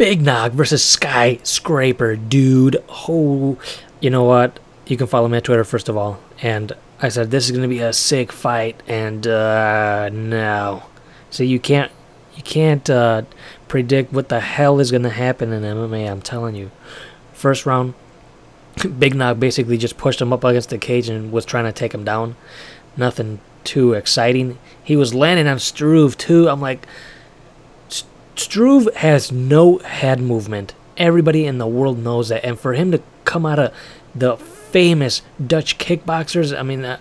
Big Nog versus Skyscraper, dude. Oh, you know what? You can follow me on Twitter first of all. And I said this is gonna be a sick fight, and uh, no. So you can't you can't uh, predict what the hell is gonna happen in MMA. I'm telling you. First round, Big Nog basically just pushed him up against the cage and was trying to take him down. Nothing too exciting. He was landing on Struve too. I'm like, Struve has no head movement. Everybody in the world knows that, and for him to come out of the famous Dutch kickboxers, I mean, uh,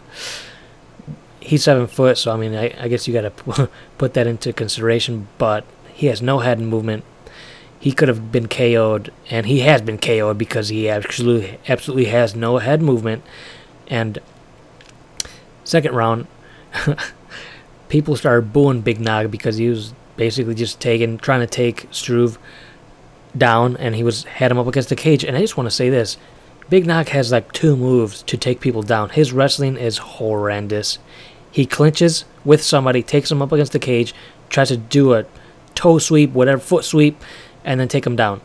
he's seven foot, so I mean, I, I guess you got to put that into consideration. But he has no head movement. He could have been KO'd, and he has been KO'd because he actually absolutely has no head movement. And second round, people started booing Big Nog because he was basically just taking, trying to take Struve down, and he was had him up against the cage. And I just want to say this: Big Nog has like two moves to take people down. His wrestling is horrendous. He clinches with somebody, takes him up against the cage, tries to do a toe sweep, whatever foot sweep, and then take him down.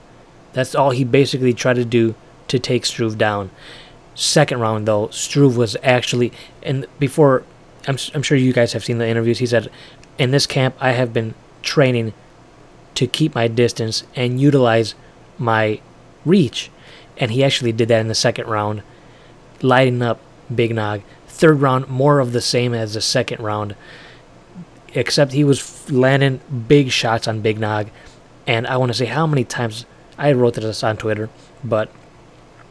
That's all he basically tried to do to take Struve down. Second round though, Struve was actually and before I'm I'm sure you guys have seen the interviews. He said, "In this camp, I have been training to keep my distance and utilize my reach. And he actually did that in the second round, lighting up Big Nog. Third round, more of the same as the second round, except he was landing big shots on Big Nog. And I want to say how many times I wrote this on Twitter, but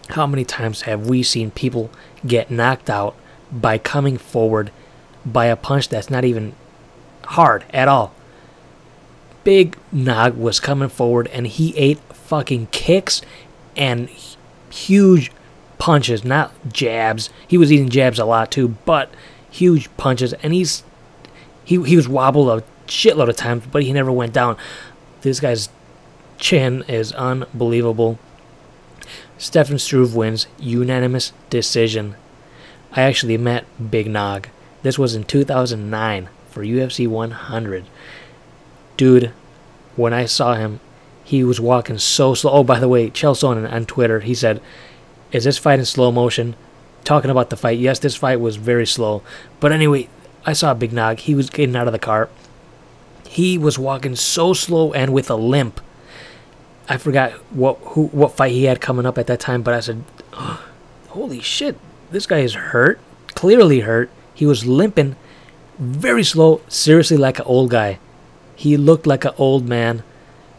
how many times have we seen people get knocked out by coming forward by a punch that's not even hard at all? Big Nog was coming forward and he ate fucking kicks and huge punches, not jabs. He was eating jabs a lot too, but huge punches. And he's he he was wobbled a shitload of times, but he never went down. This guy's chin is unbelievable. Stefan Struve wins unanimous decision. I actually met Big Nog. This was in 2009 for UFC 100 dude, when I saw him, he was walking so slow. Oh, by the way, Chael Sonnen on Twitter, he said, "Is this fight in slow motion?" Talking about the fight, yes, this fight was very slow. But anyway, I saw Big Nog. He was getting out of the car. He was walking so slow and with a limp. I forgot what who what fight he had coming up at that time, but I said, oh, "Holy shit, this guy is hurt. Clearly hurt. He was limping, very slow, seriously like an old guy." He looked like an old man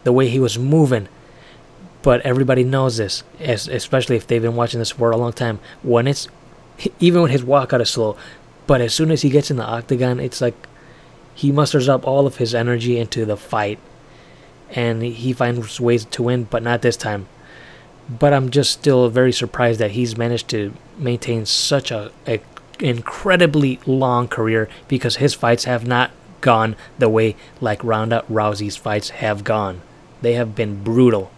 the way he was moving. But everybody knows this, especially if they've been watching this for a long time. When it's even when his walkout is slow, but as soon as he gets in the octagon, it's like he musters up all of his energy into the fight, and he finds ways to win, but not this time. But I'm just still very surprised that he's managed to maintain such a, a incredibly long career because his fights have not gone the way like Ronda Rousey's fights have gone. They have been brutal.